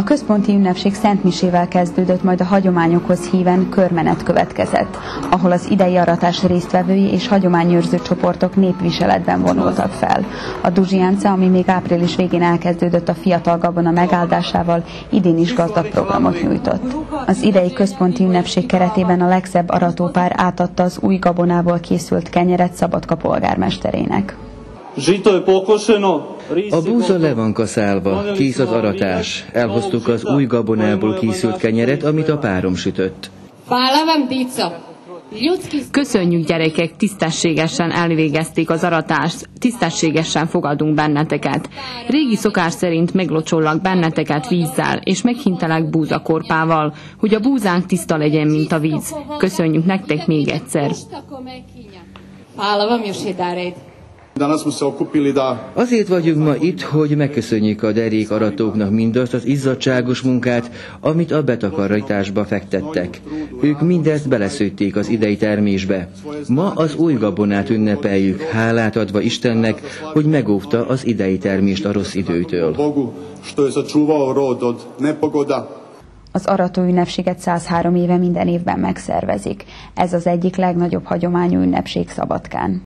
A központi ünnepség Szent Misével kezdődött, majd a hagyományokhoz híven körmenet következett, ahol az idei aratás résztvevői és hagyományőrző csoportok népviseletben vonultak fel. A Duzsiánca, ami még április végén elkezdődött a fiatal gabona megáldásával, idén is gazdag programot nyújtott. Az idei központi ünnepség keretében a legszebb aratópár átadta az új gabonából készült kenyeret Szabadka polgármesterének. A búza le van kaszálva, kész az aratás. Elhoztuk az új gabonából készült kenyeret, amit a párom sütött. Köszönjük gyerekek, tisztességesen elvégezték az aratást, tisztességesen fogadunk benneteket. Régi szokás szerint meglocsollak benneteket vízzel, és meghintelek búzakorpával, hogy a búzánk tiszta legyen, mint a víz. Köszönjük nektek még egyszer. Hvala vam još Azért vagyunk ma itt, hogy megköszönjük a derék aratóknak mindazt az izzadságos munkát, amit a betakarításba fektettek. Ők mindezt beleszőtték az idei termésbe. Ma az új gabonát ünnepeljük, hálát adva Istennek, hogy megóvta az idei termést a rossz időtől. Az arató ünnepséget 103 éve minden évben megszervezik. Ez az egyik legnagyobb hagyományú ünnepség Szabadkán.